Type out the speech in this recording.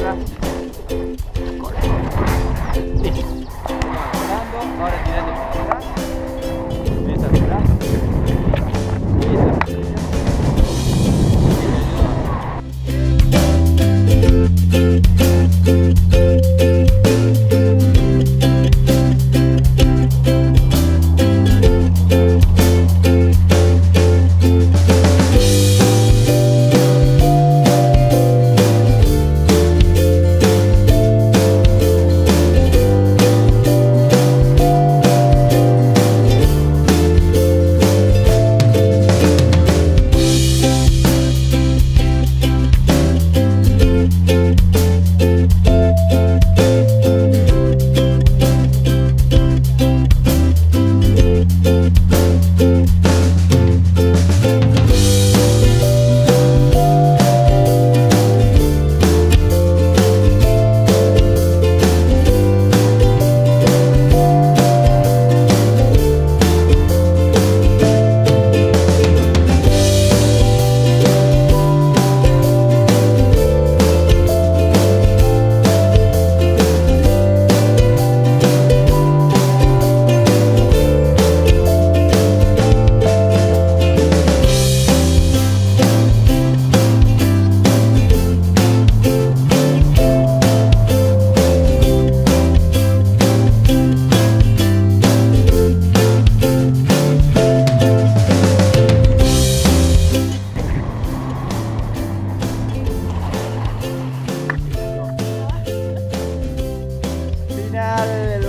Wasser. Navidades.